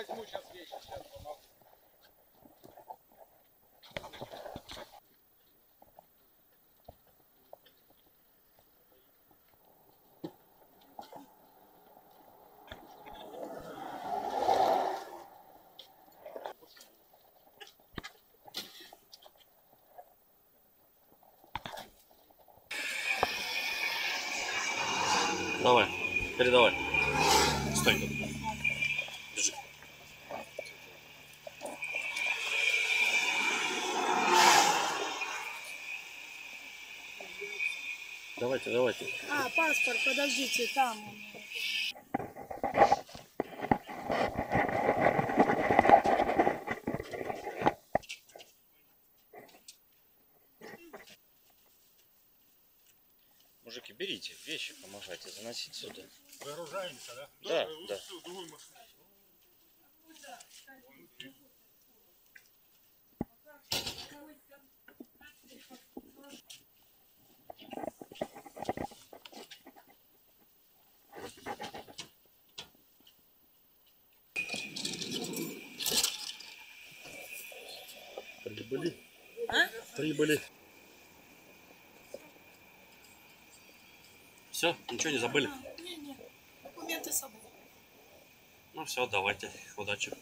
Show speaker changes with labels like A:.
A: Возьму сейчас вещи, сейчас помогу.
B: Давай, передавай. Стой. Держи. Давайте, давайте.
C: А, паспорт, подождите, там.
B: Мужики, берите вещи, помогайте заносить сюда.
A: Выгружаемся, да?
B: Да, да. Прибыли. Прибыли. Все, ничего не забыли?
C: Не-не, документы с собой.
B: Ну все, давайте, удачи.